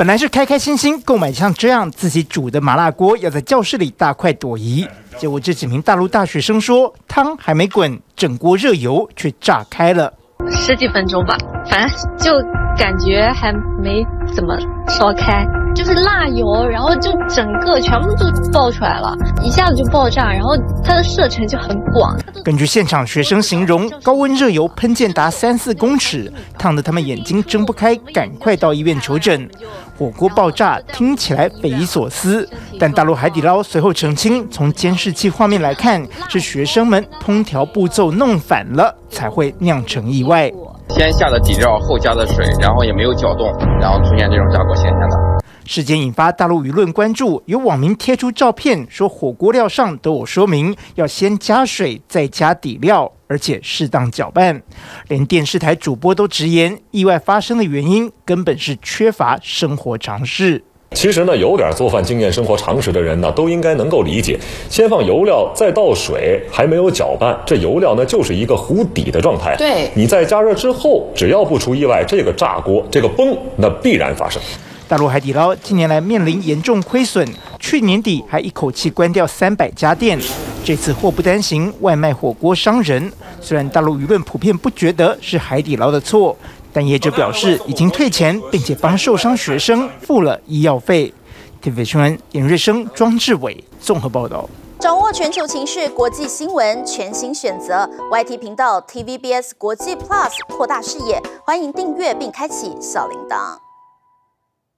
本来是开开心心购买像这样自己煮的麻辣锅，要在教室里大快朵颐。结果这几名大陆大学生说，汤还没滚，整锅热油却炸开了。十几分钟吧，反正就感觉还没怎么烧开。就是辣油，然后就整个全部都爆出来了，一下子就爆炸，然后它的射程就很广。根据现场学生形容，高温热油喷溅达三四公尺，烫得他们眼睛睁不开，赶快到医院求诊。火锅爆炸听起来匪夷所思，但大陆海底捞随后澄清，从监视器画面来看，是学生们烹调步骤弄反了，才会酿成意外。先下的底料，后加的水，然后也没有搅动，然后出现这种炸锅现象的。事件引发大陆舆论关注，有网民贴出照片，说火锅料上都有说明，要先加水再加底料，而且适当搅拌。连电视台主播都直言，意外发生的原因根本是缺乏生活常识。其实呢，有点做饭经验、生活常识的人呢，都应该能够理解，先放油料，再倒水，还没有搅拌，这油料呢就是一个糊底的状态。对，你在加热之后，只要不出意外，这个炸锅这个崩，那必然发生。大陆海底捞近年来面临严重亏损，去年底还一口气关掉三百家店。这次祸不单行，外卖火锅伤人。虽然大陆舆论普遍不觉得是海底捞的错，但业者表示已经退钱，并且帮受伤学生付了医药费。TV 新闻严瑞生、庄志伟综合报道。掌握全球情势、国际新闻，全新选择 YT 频道 TVBS 国际 Plus，扩大视野。欢迎订阅并开启小铃铛。